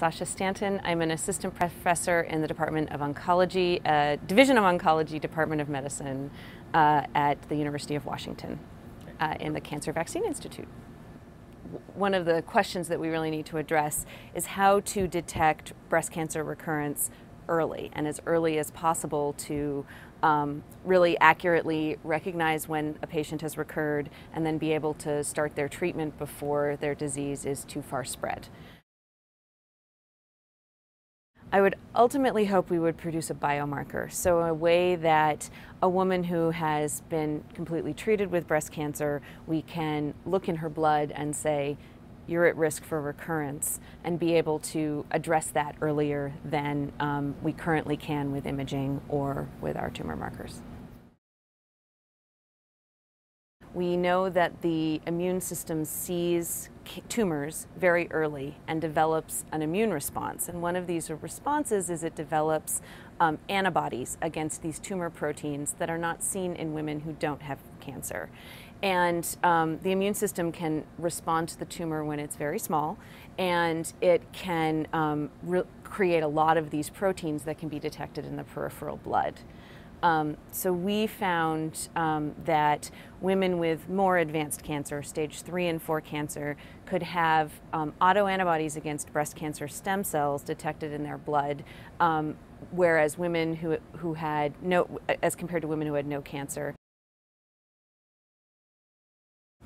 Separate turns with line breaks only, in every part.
Sasha Stanton. I'm an assistant professor in the Department of Oncology, uh, Division of Oncology, Department of Medicine uh, at the University of Washington uh, in the Cancer Vaccine Institute. One of the questions that we really need to address is how to detect breast cancer recurrence early and as early as possible to um, really accurately recognize when a patient has recurred and then be able to start their treatment before their disease is too far spread. I would ultimately hope we would produce a biomarker, so a way that a woman who has been completely treated with breast cancer, we can look in her blood and say, you're at risk for recurrence, and be able to address that earlier than um, we currently can with imaging or with our tumor markers. We know that the immune system sees tumors very early and develops an immune response. And one of these responses is it develops um, antibodies against these tumor proteins that are not seen in women who don't have cancer. And um, the immune system can respond to the tumor when it's very small, and it can um, create a lot of these proteins that can be detected in the peripheral blood. Um, so we found um, that women with more advanced cancer, stage three and four cancer, could have um, autoantibodies against breast cancer stem cells detected in their blood, um, whereas women who, who had no, as compared to women who had no cancer,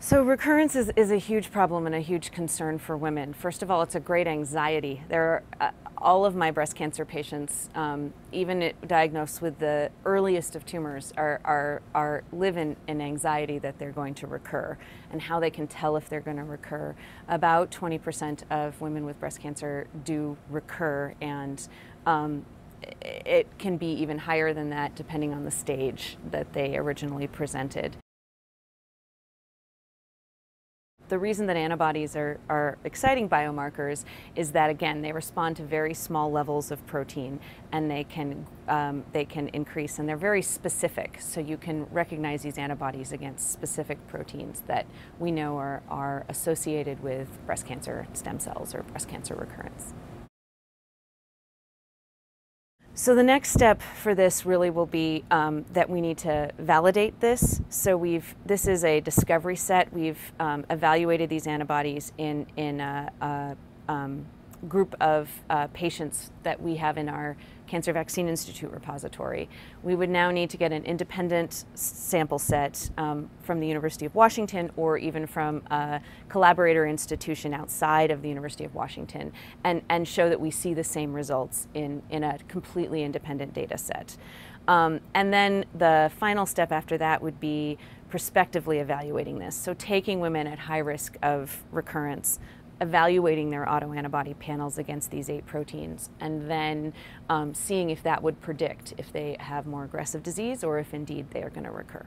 so recurrence is, is a huge problem and a huge concern for women. First of all, it's a great anxiety. There are, uh, all of my breast cancer patients, um, even diagnosed with the earliest of tumors, are, are, are live in, in anxiety that they're going to recur and how they can tell if they're going to recur. About 20% of women with breast cancer do recur and um, it can be even higher than that depending on the stage that they originally presented. The reason that antibodies are, are exciting biomarkers is that, again, they respond to very small levels of protein and they can, um, they can increase, and they're very specific. So you can recognize these antibodies against specific proteins that we know are, are associated with breast cancer stem cells or breast cancer recurrence. So the next step for this really will be um, that we need to validate this. So we've this is a discovery set. We've um, evaluated these antibodies in in a, a um, group of uh, patients that we have in our Cancer Vaccine Institute repository. We would now need to get an independent sample set um, from the University of Washington or even from a collaborator institution outside of the University of Washington and, and show that we see the same results in, in a completely independent data set. Um, and then the final step after that would be prospectively evaluating this. So taking women at high risk of recurrence evaluating their autoantibody panels against these eight proteins and then um, seeing if that would predict if they have more aggressive disease or if indeed they are going to recur.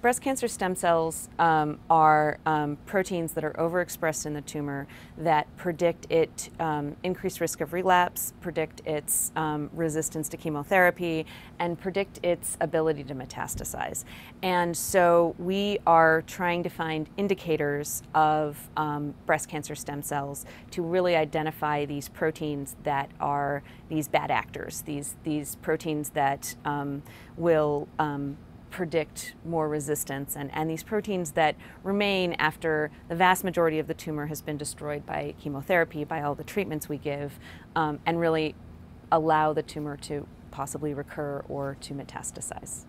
Breast cancer stem cells um, are um, proteins that are overexpressed in the tumor that predict it um, increased risk of relapse, predict its um, resistance to chemotherapy, and predict its ability to metastasize. And so we are trying to find indicators of um, breast cancer stem cells to really identify these proteins that are these bad actors, these, these proteins that um, will predict more resistance and, and these proteins that remain after the vast majority of the tumor has been destroyed by chemotherapy, by all the treatments we give, um, and really allow the tumor to possibly recur or to metastasize.